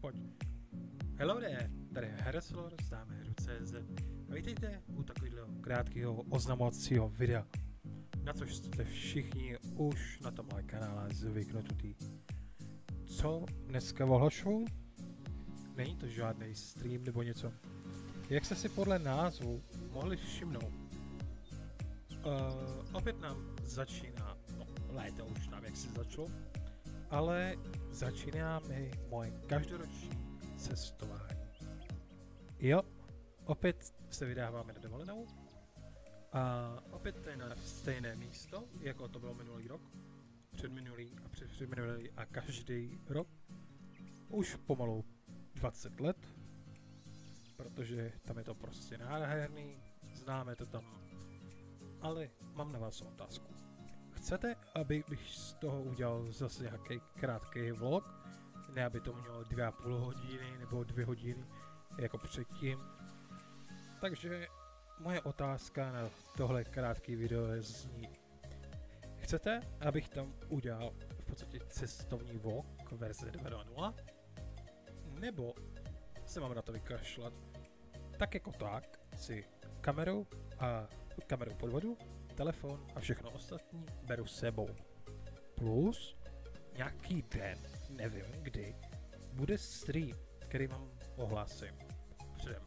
pojď. Hello there, tady je Hereslor, známe hru CZ. A vítejte u takového krátkého oznamovacího videa, na což jste všichni už na tomhle kanále zvyknutí. Co dneska ohlašuju? Není to žádný stream nebo něco. Jak jste si podle názvu mohli všimnout, uh, opět nám začíná, no léto už nám jak se začalo, ale začíná mi moje každoroční cestování. Jo, opět se vydáváme na dovolenou a opět to je na stejné místo, jako to bylo minulý rok, předminulý a předminulý a každý rok. Už pomalu 20 let, protože tam je to prostě nádherný, známe to tam. Ale mám na vás otázku. Chcete, aby bych z toho udělal zase nějaký krátký vlog? Ne, aby to mělo dvě a půl hodiny nebo dvě hodiny, jako předtím. Takže moje otázka na tohle krátké video je zní. Chcete, abych tam udělal v podstatě cestovní vlog verze 2.0? Nebo se mám na to vykašlat tak jako tak si kameru a kameru podvodu, telefon a všechno ostatní beru s sebou. Plus nějaký den, nevím kdy, bude stream, který vám ohlásím předem.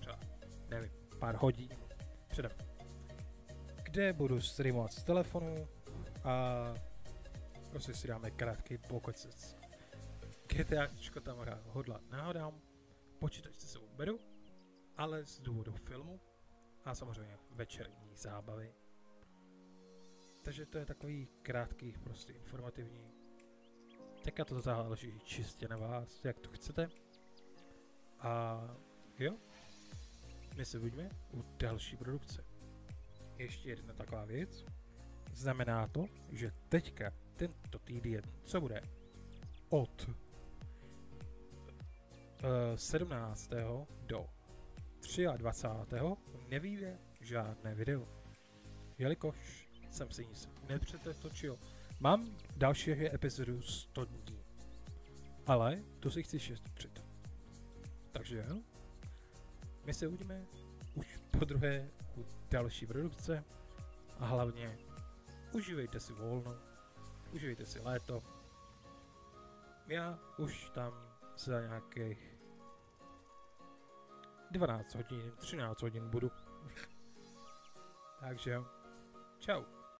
Třeba, nevím, pár hodin předem. Kde budu streamovat z telefonu a prostě si dáme krátký pokocec. GTAčko tam hodlat náhodám, počítač se sebou beru, ale z důvodu filmu a samozřejmě večerní zábavy. Takže to je takový krátký, prostě informativní. Teďka to záleží čistě na vás, jak to chcete. A jo, my se uvidíme u další produkce. Ještě jedna taková věc. Znamená to, že teďka tento týden, co bude od uh, 17. do 23. nevíde žádné video, jelikož jsem si nic nepřetočil. Mám další epizodu 100 dní, ale tu si chci šetřit. Takže jo, my se uvidíme už po druhé u další produkce a hlavně užívejte si volno, užívejte si léto. Já už tam za nějakých 12 hodin, 13 hodin budu. Takže jo. Čau.